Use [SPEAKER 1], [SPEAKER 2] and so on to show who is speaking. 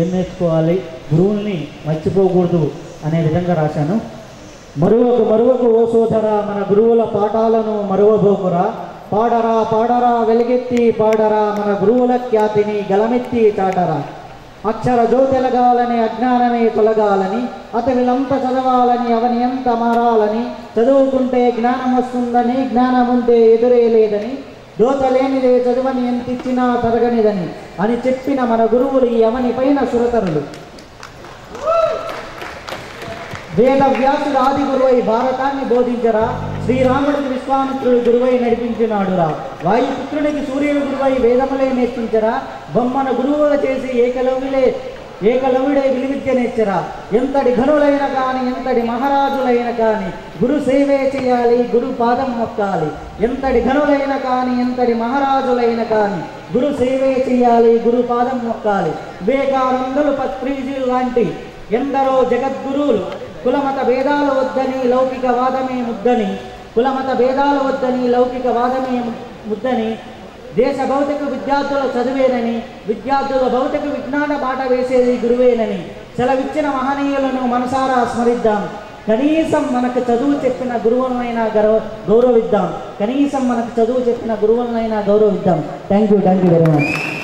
[SPEAKER 1] ఏం నేర్చుకోవాలి. గురువుల్ని మర్చిపోకూడదు అనే విధంగా రాశాను. మరువకు మరువకు ఓ సోదర మన గురువుల పాఠాలను మరువబోకురా. పాడరా పాడరా వెలుగెత్తి పాడరా మన గురువుల ఖ్యాతిని గలమెత్తి చాటరా. అక్షర జ్యోతిలగాలని అజ్ఞానమే తొలగాలని అతనిలంత చదవాలని అవని ఎంత మారాలని చదువుకుంటే జ్ఞానం వస్తుందని జ్ఞానం ఉంటే ఎదురే లేదని దోచలేనిదే చదువని ఎంతిచ్చినా తరగనిదని అని చెప్పిన మన గురువులు ఈ అవని పైన సురతరులు. వేదవ్యాసుడు ఆది గురువై భారతాన్ని బోధించరా? శ్రీరాముడికి విశ్వామిత్రుడు గురువై నడిపించినాడురా. వాయుపుత్రుడికి సూర్యుడు గురువై వేదములే నేర్పించరా? బొమ్మన గురువుల చేసి ఏకలవ్యులే ఏకలవ్యుడే విలువిత్యనేచ్చరా ఎంతటి ఘనులైన కాని ఎంతటి మహారాజులైన కానీ గురు సేవే చేయాలి గురు పాదం మొక్కాలి. ఎంతటి ఘనులైన కాని ఎంతటి మహారాజులైన కాని గురు సేవే చేయాలి గురు పాదం మొక్కాలి. వివేకానందులు పత్రిజీలు లాంటి ఎందరో జగద్గురువులు కులమత భేదాలు వద్దని లౌకిక వాదమే ముద్దని కులమత భేదాలు వద్దని లౌకిక వాదమే ముద్దని దేశ భౌతిక విద్యార్థుల చదివేనని విద్యార్థుల భౌతిక విజ్ఞాన బాట వేసేది గురువేనని సెలవిచ్చిన మహనీయులను మనసారా స్మరిద్దాం. కనీసం మనకు చదువు చెప్పిన గురువులనైనా గౌరవ గౌరవిద్దాం. కనీసం మనకు చదువు చెప్పిన గురువులనైనా గౌరవిద్దాం. Thank you thank you very much